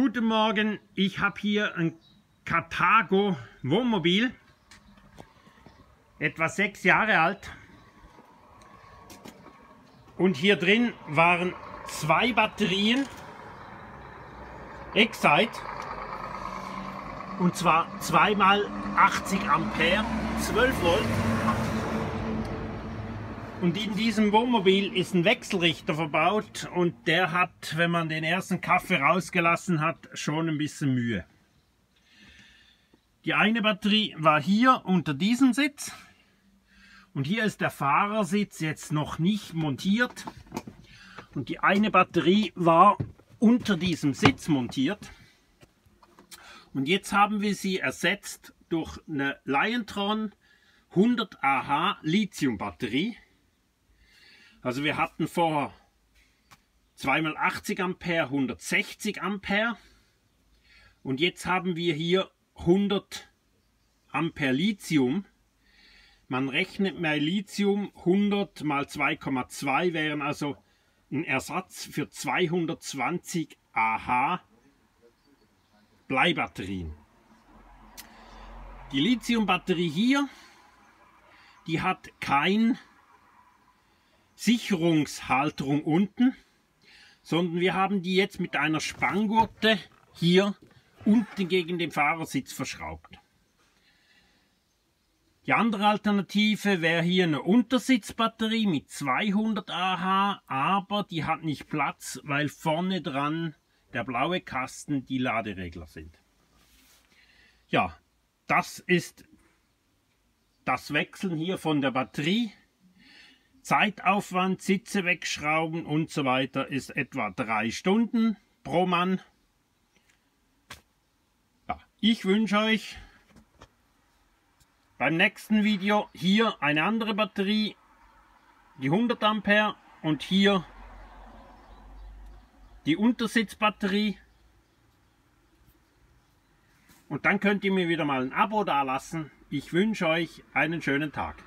Guten Morgen, ich habe hier ein Carthago Wohnmobil, etwa sechs Jahre alt. Und hier drin waren zwei Batterien Excite und zwar zweimal 80 Ampere, 12 Volt. Und in diesem Wohnmobil ist ein Wechselrichter verbaut und der hat, wenn man den ersten Kaffee rausgelassen hat, schon ein bisschen Mühe. Die eine Batterie war hier unter diesem Sitz. Und hier ist der Fahrersitz jetzt noch nicht montiert. Und die eine Batterie war unter diesem Sitz montiert. Und jetzt haben wir sie ersetzt durch eine Liontron 100 AH Lithium Batterie also wir hatten vorher 2x80 Ampere, 160 Ampere und jetzt haben wir hier 100 Ampere Lithium. Man rechnet bei Lithium 100 mal 2,2 wären also ein Ersatz für 220 AH Bleibatterien. Die Lithiumbatterie hier, die hat kein Sicherungshalterung unten, sondern wir haben die jetzt mit einer Spanngurte hier unten gegen den Fahrersitz verschraubt. Die andere Alternative wäre hier eine Untersitzbatterie mit 200 Ah, aber die hat nicht Platz, weil vorne dran der blaue Kasten die Laderegler sind. Ja, das ist das Wechseln hier von der Batterie Zeitaufwand, Sitze wegschrauben und so weiter ist etwa drei Stunden pro Mann. Ja, ich wünsche euch beim nächsten Video hier eine andere Batterie, die 100 Ampere und hier die Untersitzbatterie. Und dann könnt ihr mir wieder mal ein Abo dalassen. Ich wünsche euch einen schönen Tag.